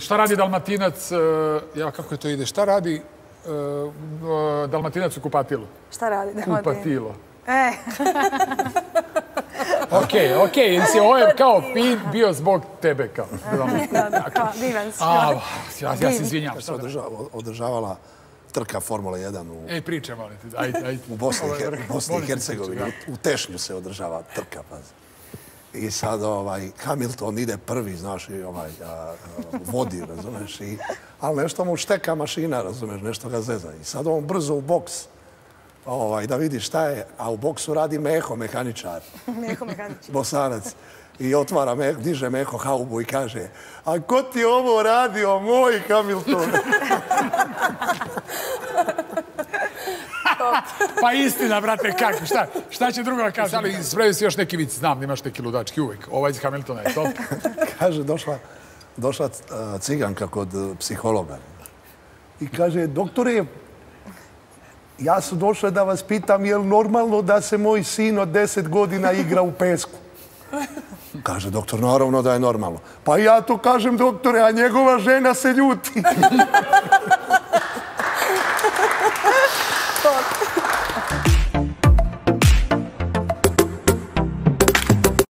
Šta radi Dalmatinac, e, ja kako je to ide, šta radi e, e, Dalmatinac u kupatilu? Šta radi Dalmatinac? Kupatilo. E, Okej, okej, si ovo je kao bio zbog tebe kao. da, da, kao, divan si. A, ja, ja se izvinjam. se održa- održavala trka Formula 1 u, Ej, molim te, ajde, ajde. u Bosni, i Her- Bosni Hercegovini. priče, U Tešnju se održava trka, pazi. I sad ovaj, Hamilton ide prvi, znaš, i ovaj, a, vodi, razumeš, i, ali nešto mu šteka mašina, razumeš, nešto ga zeza. I sad on brzo u boks, ovaj, da vidi šta je, a u boksu radi Meho, mehaničar, Meko mehanić. bosanac. I otvara, me, diže Meho haubu i kaže, a ko ti ovo radio, moj Hamilton? Pa istina, brate, kako, šta, šta će drugo da kaže? Ali spremio si još neki vic, znam imaš neki ludački uvijek. Ovaj iz Hamiltona je top. kaže, došla, došla a, ciganka kod a, psihologa. I kaže, doktore, ja sam došla da vas pitam, je li normalno da se moj sin od 10 godina igra u pesku? Kaže, doktor, naravno da je normalno. Pa ja to kažem, doktore, a njegova žena se ljuti.